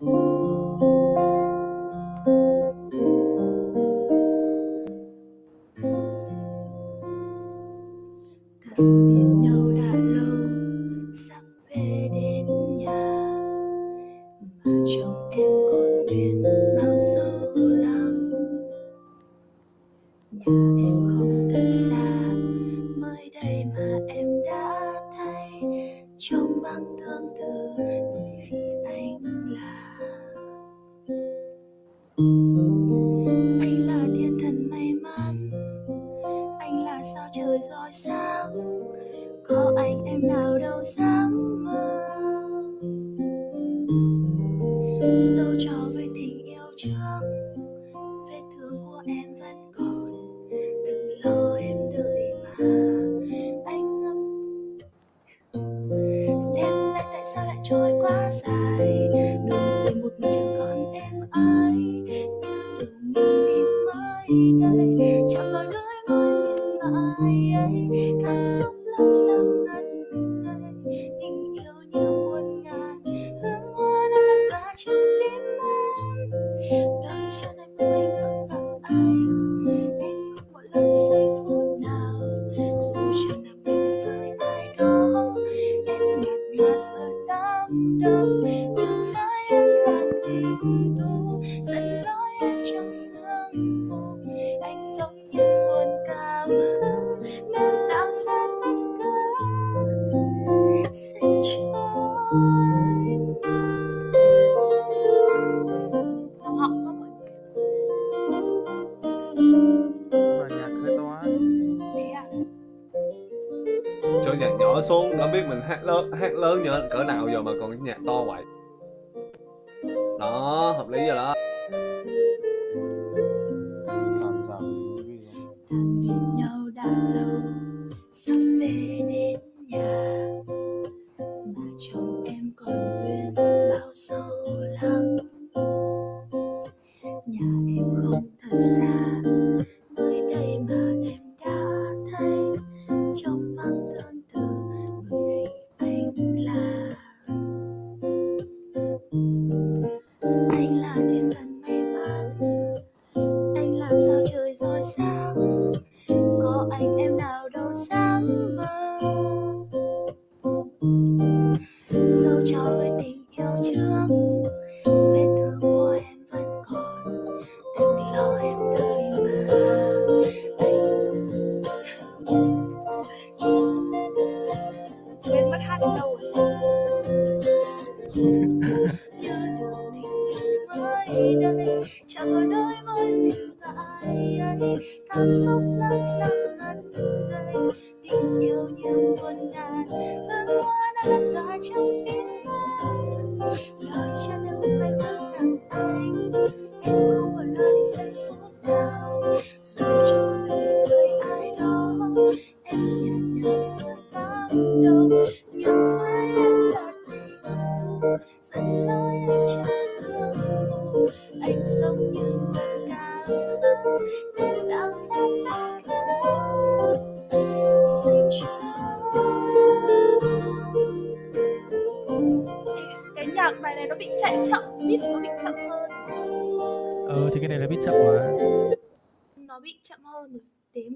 Tạm biệt nhau đã lâu sắp về đến nhà. Mà trong em còn nguyên sao trời rọi sáng? Có anh em nào đâu dám mơ? Sâu cho với tình yêu trước, vết thương của em vẫn còn. Đừng lo em đợi mà, anh ngâm đêm nay tại sao lại trôi quá dài? Đôi người một mình chẳng còn em ai. Như từng đi mãi đây, chẳng còn đôi em nhạt nhòa giờ đám đông cho xuống, đã biết mình hát lớn hát lớn như cỡ nào giờ mà còn cái nhạc to vậy. Đó, hợp lý rồi đó. Rồi sao? Có anh em nào đâu dám mơ? Dẫu cho với tình yêu trước vết thương của em vẫn còn, đừng lo em đợi mà quên mất hát đến đâu rồi nhớ được mình mới đây chẳng có đôi môi mình ai ấy cảm xúc lắng lắng ngẩn đầy tình yêu như muôn ngàn. Hương hoa đã lăn tỏa trong tim anh. Lời cha nắng quay ngước nàng anh. Em không một lời giây phút nào. Dù cho lời với ai đó, em nhạt nhòa chạy chậm beat nó bị chậm hơn Ờ thì cái này là beat chậm mà. nó bị chậm hơn đếm